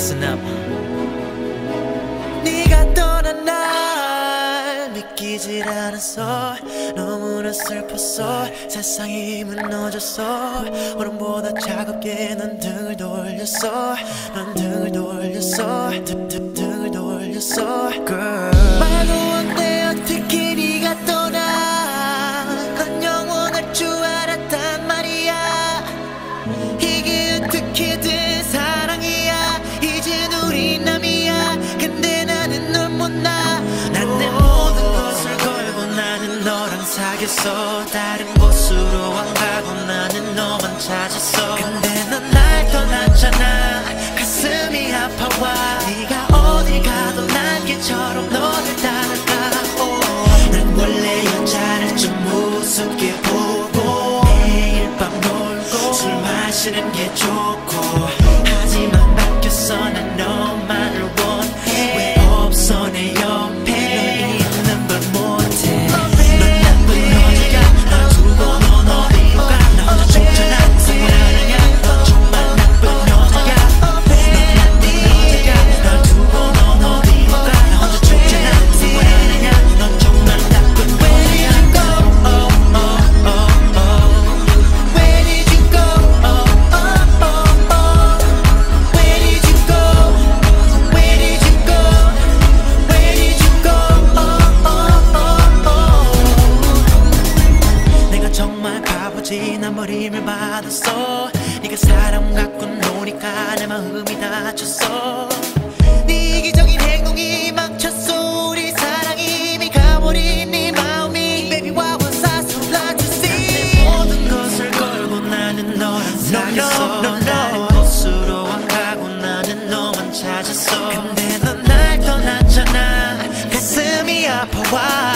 나 네가 떠난 날 믿기질 않았어. 너무나 슬펐어. 세상이 무너졌어. 얼음보다 차갑게 넌 등을 돌렸어. 넌 등을 돌렸어. 등, 등, 등을 돌렸어. girl 말도 안돼 어떻게 네가 떠나. 난 영원할 줄 알았단 말이야. 이게 어떻게든 사귀었어. 다른 곳으로 안 가고 나는 너만 찾았어. 근데 넌 날 떠났잖아. 가슴이 아파와. 네가 어딜 가도 난 개처럼 너를 따라가 oh. 난 원래 여자를 좀 우습게 버림을 받았어. 네가 사람 갖고 노니까 내 마음이 다쳤어. 네 이기적인 행동이 망쳤어. 우리 사랑이 이미 가버린 네 마음이. Baby what was I so blind to see? 내 모든 것을 걸고 나는 너랑 사귀었어. no, no, no, 다른 곳으로 안 가고 나는 너만 찾았어. 근데 넌 날 떠났잖아. 가슴이 아파와